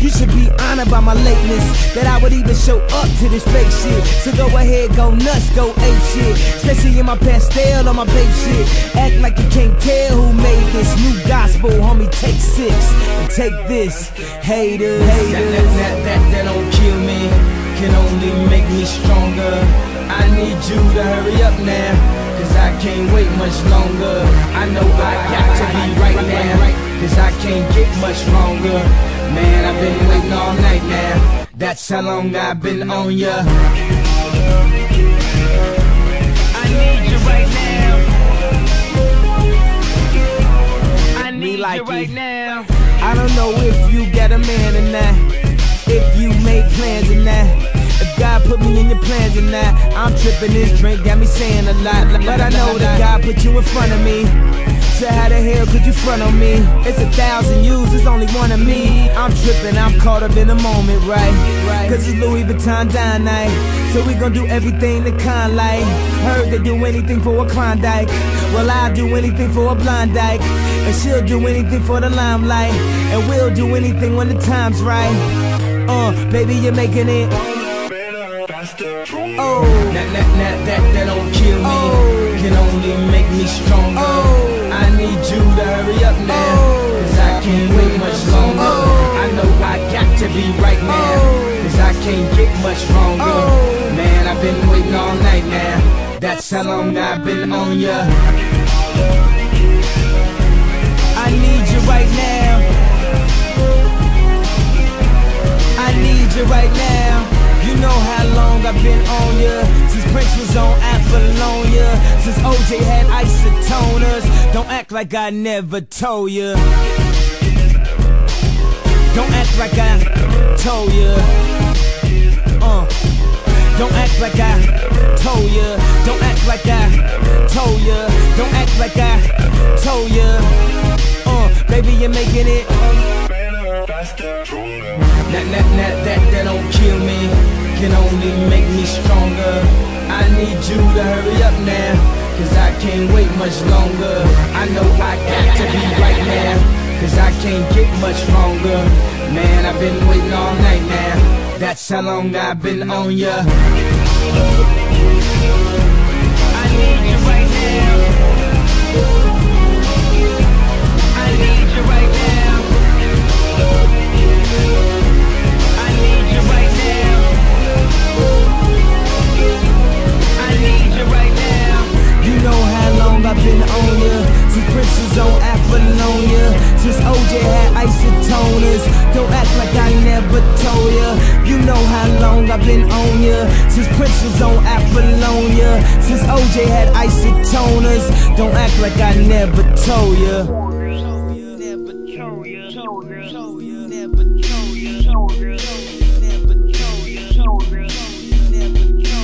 You should be honored by my lateness. That I would even show up to this fake shit. So go ahead, go nuts, go ape shit. Especially in my Pastelle on my Bape shit. Act like you can't tell who made this New gospel, homie, take six. And take this, haters. That, that, that, that, that don't kill me. Can only make me stronger. I need you to hurry up now Cause I can't wait much longer. I know I got to be right now Cause I can't get much longer Man, I've been waiting all night now. That's how long I've been on ya. I need you right now. I need like you right it. now. I don't know if you got a man or not. If you made plans or not. If God put me in your plans or not. I'm tripping this drink, got me saying a lot. But I know that God put you in front of me So how the hell could you front on me? It's a thousand yous, it's only one of me. I'm tripping, I'm caught up in the moment, right? Cause it's Louis Vuitton Don night. So we gon' do everything the kind like. Heard they do anything for a Klondike. Well I'll do anything for a blind dyke. And she'll do anything for the limelight. And we'll do anything when the time's right. Uh, baby you're making it. Oh, that, that, that, that, that don't kill me. Can only make me stronger much longer oh. Man, I've been waiting all night now That's how long I've been on ya I need you right now I need you right now. You know how long I've been on ya. Since Prince was on Apollonia. Since OJ had isotoners. Don't act like I never told ya. Don't act like I told ya. Don't act like I told ya. Don't act like I told ya. Don't act like I told ya. Uh, baby, you're making it. Better, faster, stronger. That, that, that, that, that don't kill me Can only make me stronger I need you to hurry up now Cause I can't wait much longer I know I got to be right now Cause I can't get much longer Man, I've been waiting all night now That's how long I've been on ya I need you right now. I need you right now. I need you right now. I need you right now. You know how long I've been on ya Since Prince was on Apollonia Since OJ had isotoners Don't act like I never told You know how long I've been on ya Since Prince was on Apollonia Since OJ had isotoners Don't act like I never told ya Never told ya Never told ya Never told ya Never told ya